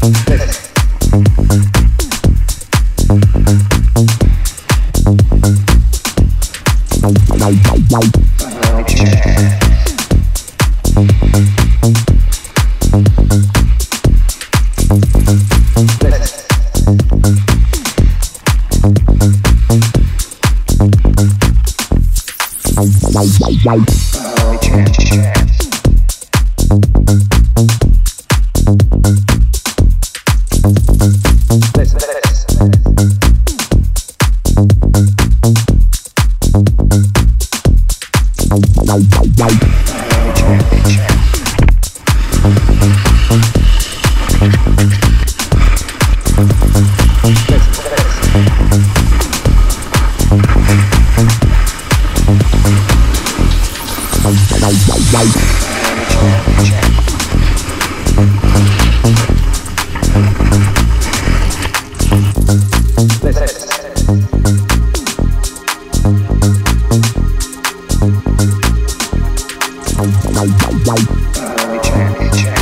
Wow, wow, wow. Let me check, let me check.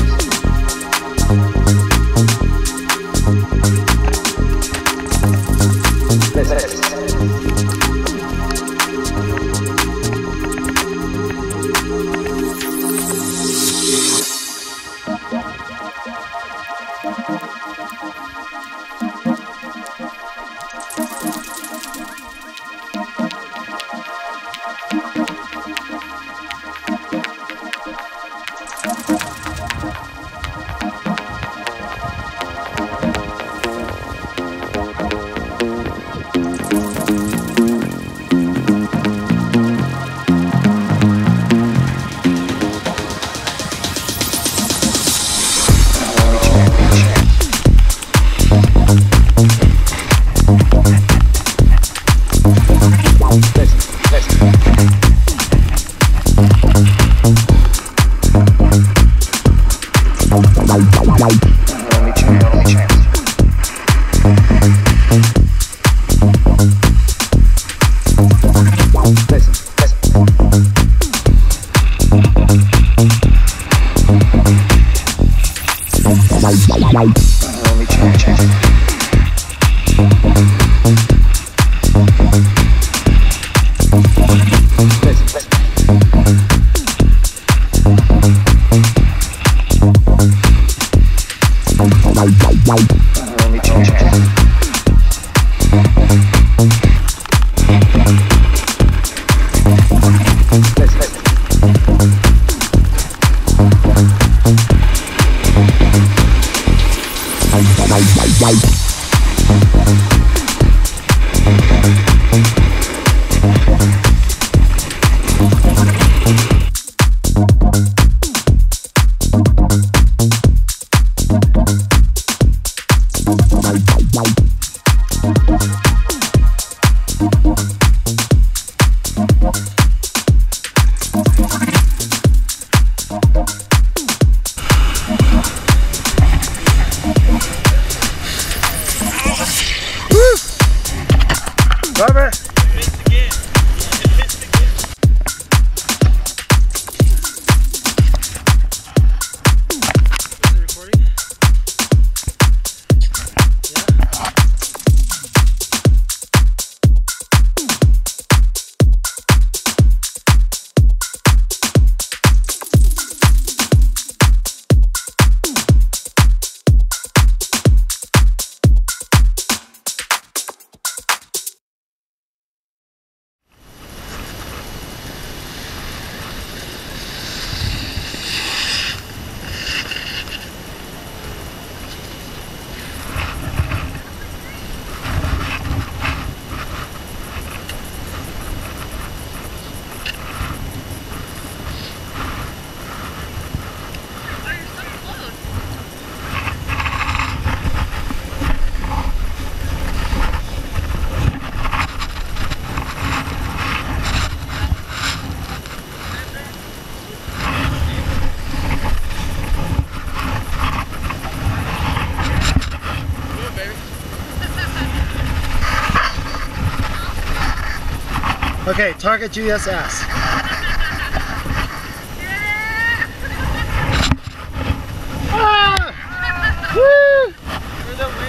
Let's, let's. Okay, target GSS. Ah! Woo!